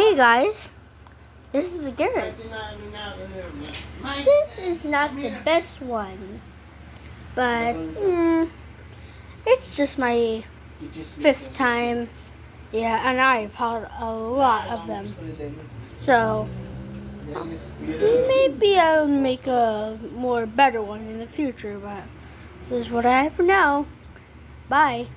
Hey guys, this is Garratt. This is not the best one, but mm, it's just my fifth time. Yeah, and I've had a lot of them. So maybe I'll make a more better one in the future, but this is what I have for now. Bye.